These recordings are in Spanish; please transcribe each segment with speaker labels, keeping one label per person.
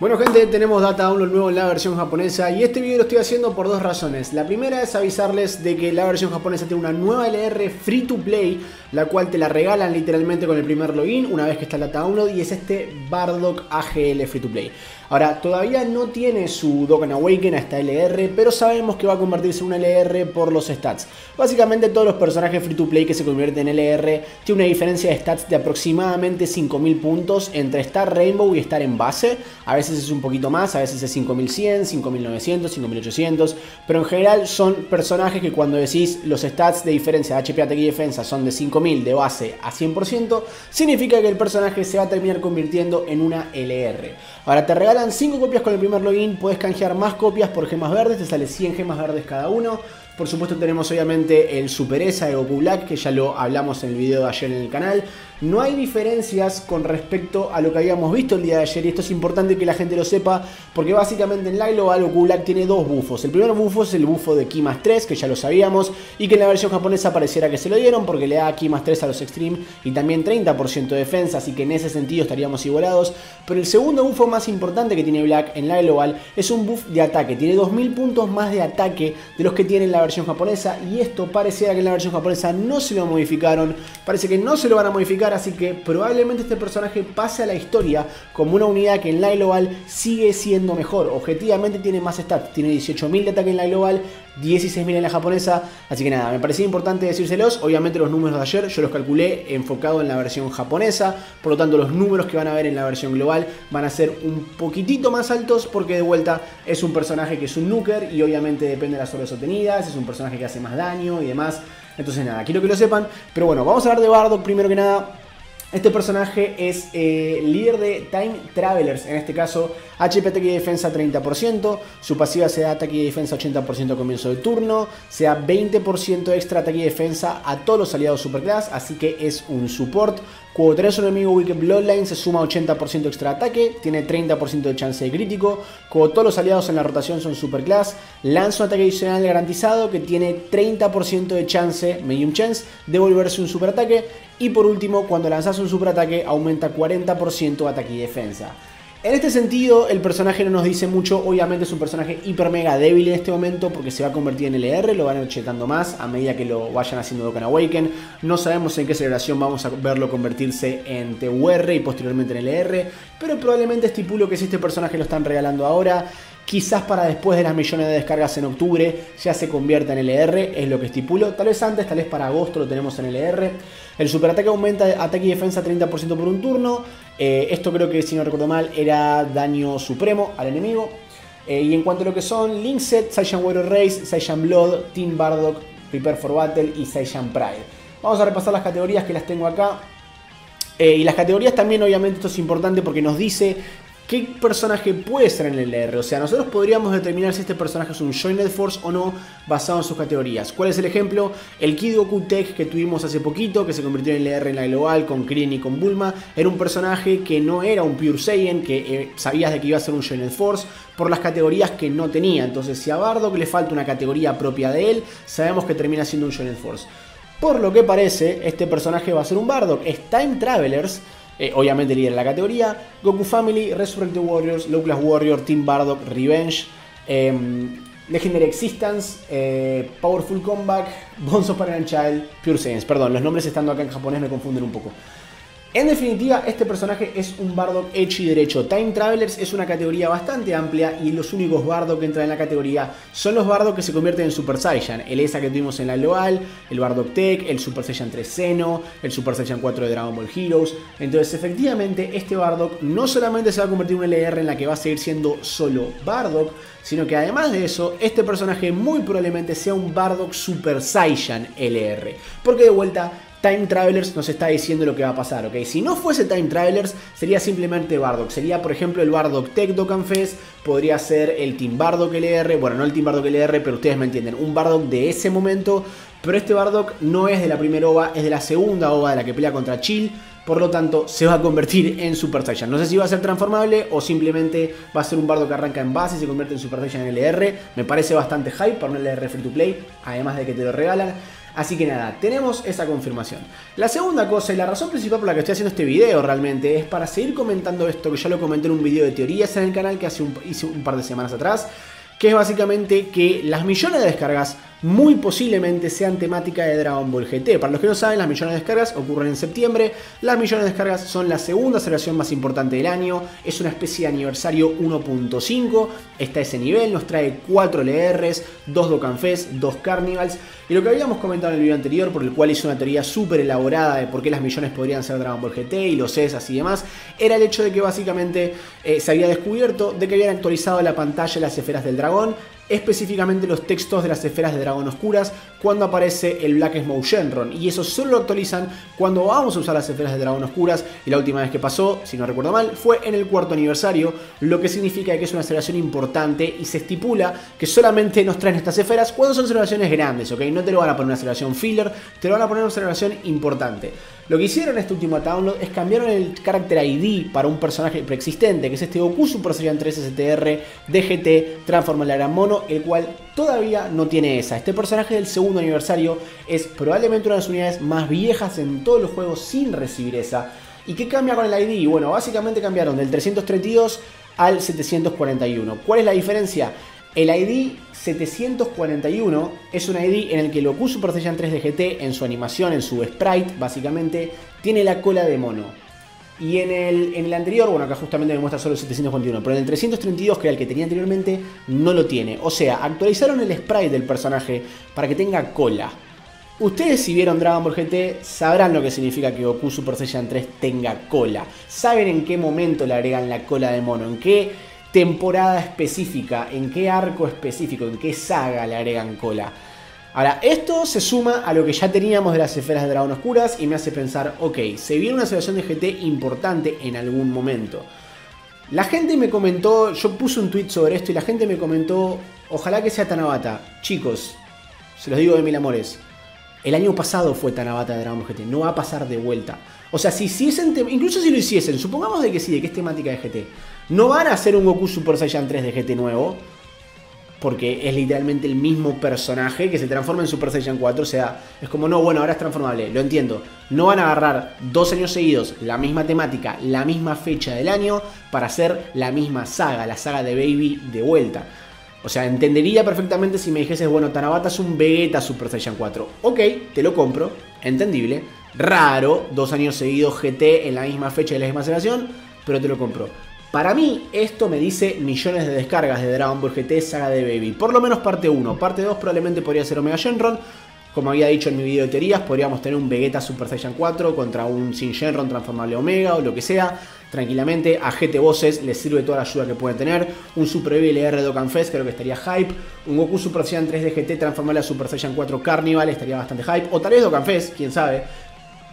Speaker 1: Bueno gente, tenemos data download nuevo en la versión japonesa y este video lo estoy haciendo por dos razones. La primera es avisarles de que la versión japonesa tiene una nueva LR free to play, la cual te la regalan literalmente con el primer login una vez que está data download y es este Bardock AGL free to play. Ahora, todavía no tiene su Dokkan Awaken a esta LR, pero sabemos que va a convertirse en una LR por los stats. Básicamente todos los personajes free to play que se convierten en LR tiene una diferencia de stats de aproximadamente 5000 puntos entre estar Rainbow y estar en base. A veces es un poquito más, a veces es 5100, 5900, 5800, pero en general son personajes que cuando decís los stats de diferencia de HP, ataque y defensa son de 5000 de base a 100%, significa que el personaje se va a terminar convirtiendo en una LR. Ahora te regalan 5 copias con el primer login, puedes canjear más copias por gemas verdes, te sale 100 gemas verdes cada uno. Por supuesto tenemos obviamente el Super ESA de Goku Black, que ya lo hablamos en el video de ayer en el canal. No hay diferencias con respecto a lo que habíamos visto el día de ayer y esto es importante que la gente lo sepa porque básicamente en la global Goku Black tiene dos bufos. El primer bufo es el bufo de Ki más 3, que ya lo sabíamos, y que en la versión japonesa pareciera que se lo dieron porque le da Ki más 3 a los Extreme y también 30% de defensa, así que en ese sentido estaríamos igualados. Pero el segundo bufo más importante que tiene Black en la global es un buff de ataque, tiene 2000 puntos más de ataque de los que tiene en la versión japonesa y esto pareciera que en la versión japonesa no se lo modificaron, parece que no se lo van a modificar así que probablemente este personaje pase a la historia como una unidad que en la global sigue siendo mejor. Objetivamente tiene más stats, tiene 18.000 de ataque en la global, 16.000 en la japonesa, así que nada, me parecía importante decírselos. Obviamente los números de ayer yo los calculé enfocado en la versión japonesa, por lo tanto los números que van a ver en la versión global van a ser un poquitito más altos porque de vuelta es un personaje que es un nuker y obviamente depende de las horas obtenidas, es un personaje que hace más daño y demás. Entonces nada, quiero que lo sepan. Pero bueno, vamos a hablar de Bardock primero que nada. Este personaje es eh, líder de Time Travelers, en este caso HP ataque y defensa 30%, su pasiva se da ataque y defensa 80% a comienzo de turno, se da 20% extra ataque y defensa a todos los aliados superclass, así que es un support. Cuando tenés un enemigo Wicked Bloodline se suma 80% extra ataque, tiene 30% de chance de crítico. Como todos los aliados en la rotación son superclass, lanza un ataque adicional garantizado que tiene 30% de chance, medium chance, de volverse un superataque. Y por último, cuando lanzas un superataque aumenta 40% ataque y defensa. En este sentido, el personaje no nos dice mucho, obviamente es un personaje hiper mega débil en este momento porque se va a convertir en LR, lo van a más a medida que lo vayan haciendo Dokkan Awaken. No sabemos en qué celebración vamos a verlo convertirse en TUR y posteriormente en LR, pero probablemente estipulo que si este personaje lo están regalando ahora, quizás para después de las millones de descargas en octubre ya se convierta en LR, es lo que estipulo. Tal vez antes, tal vez para agosto lo tenemos en LR. El superataque aumenta ataque y defensa 30% por un turno. Eh, esto creo que, si no recuerdo mal, era daño supremo al enemigo. Eh, y en cuanto a lo que son Linkset, Saiyan Warrior Race, Saiyan Blood, Team Bardock, Prepare for Battle y Saiyan Pride. Vamos a repasar las categorías que las tengo acá. Eh, y las categorías también, obviamente, esto es importante porque nos dice qué personaje puede ser en el LR. O sea, nosotros podríamos determinar si este personaje es un Joined Force o no basado en sus categorías. ¿Cuál es el ejemplo? El Kid Goku Tech que tuvimos hace poquito, que se convirtió en LR en la global con Krillin y con Bulma, era un personaje que no era un Pure Saiyan, que eh, sabías de que iba a ser un Joined Force por las categorías que no tenía. Entonces, si a Bardock le falta una categoría propia de él, sabemos que termina siendo un Joined Force. Por lo que parece, este personaje va a ser un Bardock. Es Time Travelers eh, obviamente líder de la categoría. Goku Family, Resurrected Warriors, Low Class Warrior, Team Bardock, Revenge, em, Legendary Existence, eh, Powerful Comeback, Bonzo Parent Child, Pure Science. Perdón, los nombres estando acá en japonés me confunden un poco. En definitiva, este personaje es un Bardock hecho y derecho. Time Travelers es una categoría bastante amplia y los únicos Bardock que entran en la categoría son los Bardock que se convierten en Super Saiyan. El ESA que tuvimos en la global, el Bardock Tech, el Super Saiyan 3 Xeno, el Super Saiyan 4 de Dragon Ball Heroes. Entonces, efectivamente, este Bardock no solamente se va a convertir en un LR en la que va a seguir siendo solo Bardock, sino que además de eso, este personaje muy probablemente sea un Bardock Super Saiyan LR. Porque de vuelta, Time Travelers nos está diciendo lo que va a pasar, ¿ok? Si no fuese Time Travelers, sería simplemente Bardock. Sería, por ejemplo, el Bardock Tech Dokkan podría ser el Team Bardock LR, bueno, no el Team Bardock LR, pero ustedes me entienden, un Bardock de ese momento, pero este Bardock no es de la primera OVA, es de la segunda OVA de la que pelea contra Chill, por lo tanto se va a convertir en Super Saiyan. No sé si va a ser transformable o simplemente va a ser un bardo que arranca en base y se convierte en Super Saiyan LR. Me parece bastante hype para un LR free to play, además de que te lo regalan. Así que nada, tenemos esa confirmación. La segunda cosa y la razón principal por la que estoy haciendo este video realmente es para seguir comentando esto que ya lo comenté en un video de teorías en el canal que hace hice un par de semanas atrás que es básicamente que las millones de descargas muy posiblemente sean temática de Dragon Ball GT. Para los que no saben, las millones de descargas ocurren en septiembre. Las millones de descargas son la segunda celebración más importante del año. Es una especie de aniversario 1.5. Está ese nivel, nos trae 4 LRs, 2 Dokkan Fest, 2 Carnivals. Y lo que habíamos comentado en el video anterior, por el cual hice una teoría súper elaborada de por qué las millones podrían ser Dragon Ball GT y los ESAs y demás, era el hecho de que básicamente eh, se había descubierto de que habían actualizado la pantalla las esferas del dragón específicamente los textos de las esferas de dragón oscuras cuando aparece el Black Smoke Shenron y eso solo lo actualizan cuando vamos a usar las esferas de dragón oscuras y la última vez que pasó, si no recuerdo mal, fue en el cuarto aniversario, lo que significa que es una celebración importante y se estipula que solamente nos traen estas esferas cuando son celebraciones grandes, ¿ok? No te lo van a poner una celebración filler, te lo van a poner una celebración importante. Lo que hicieron en este último download es cambiaron el carácter ID para un personaje preexistente, que es este Goku Super Saiyan 3 STR DGT Transforma la Gran Mono, el cual todavía no tiene esa. Este personaje del segundo aniversario es probablemente una de las unidades más viejas en todos los juegos sin recibir esa. ¿Y qué cambia con el ID? Bueno, básicamente cambiaron del 332 al 741. ¿Cuál es la diferencia? El ID 741 es un ID en el que el Goku Super Saiyan 3 DGT en su animación, en su sprite, básicamente, tiene la cola de mono. Y en el, en el anterior, bueno, acá justamente me muestra solo el 741, pero en el 332, que era el que tenía anteriormente, no lo tiene. O sea, actualizaron el sprite del personaje para que tenga cola. Ustedes si vieron Dragon Ball GT sabrán lo que significa que Goku Super Saiyan 3 tenga cola. Saben en qué momento le agregan la cola de mono, en qué temporada específica, en qué arco específico, en qué saga le agregan cola. Ahora, esto se suma a lo que ya teníamos de las esferas de dragón oscuras y me hace pensar, ok, se viene una situación de GT importante en algún momento. La gente me comentó, yo puse un tweet sobre esto y la gente me comentó, ojalá que sea Tanabata. Chicos, se los digo de mil amores, el año pasado fue Tanabata de Dragon Ball GT, no va a pasar de vuelta. O sea, si hiciesen, incluso si lo hiciesen, supongamos de que sí, de que es temática de GT, no van a hacer un Goku Super Saiyan 3 de GT nuevo, porque es literalmente el mismo personaje que se transforma en Super Saiyan 4. O sea, es como, no, bueno, ahora es transformable, lo entiendo. No van a agarrar dos años seguidos la misma temática, la misma fecha del año, para hacer la misma saga, la saga de Baby de vuelta. O sea, entendería perfectamente si me dijeses, bueno, Tanabata es un Vegeta Super Saiyan 4. Ok, te lo compro, entendible. Raro, dos años seguidos GT en la misma fecha de la misma generación, pero te lo compro. Para mí, esto me dice millones de descargas de Dragon Ball GT Saga de Baby. Por lo menos parte 1. Parte 2 probablemente podría ser Omega Shenron. Como había dicho en mi video de teorías, podríamos tener un Vegeta Super Saiyan 4 contra un Sin Shenron transformable Omega o lo que sea. Tranquilamente, a GT Bosses les sirve toda la ayuda que pueden tener. Un Super Baby LR Dokkan Fest creo que estaría hype. Un Goku Super Saiyan 3 de GT transformable a Super Saiyan 4 Carnival estaría bastante hype. O tal vez Dokkan Fest, quién sabe.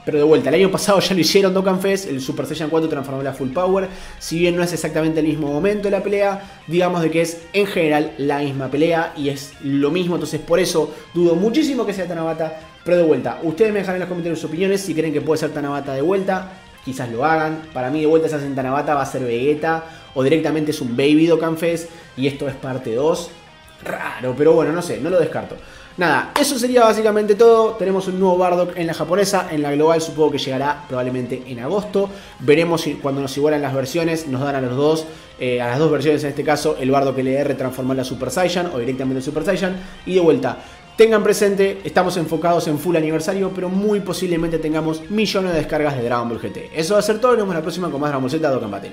Speaker 1: Pero de vuelta, el año pasado ya lo hicieron Dokkan Fest, el Super Saiyan 4 transformó la Full Power. Si bien no es exactamente el mismo momento de la pelea, digamos de que es en general la misma pelea y es lo mismo. Entonces por eso dudo muchísimo que sea Tanabata. Pero de vuelta, ustedes me dejan en los comentarios sus opiniones si creen que puede ser Tanabata de vuelta. Quizás lo hagan. Para mí de vuelta se hacen Tanabata, va a ser Vegeta. O directamente es un Baby Dokkan Fest. Y esto es parte 2. Raro, pero bueno, no sé, no lo descarto. Nada, eso sería básicamente todo. Tenemos un nuevo Bardock en la japonesa. En la global supongo que llegará probablemente en agosto. Veremos si cuando nos igualan las versiones nos dan a los dos, eh, a las dos versiones en este caso, el Bardock LR transformar la Super Saiyan o directamente el Super Saiyan. Y de vuelta, tengan presente, estamos enfocados en full aniversario, pero muy posiblemente tengamos millones de descargas de Dragon Ball GT. Eso va a ser todo nos vemos la próxima con más Dragon Ball Z Dokkan Battle.